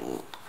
important.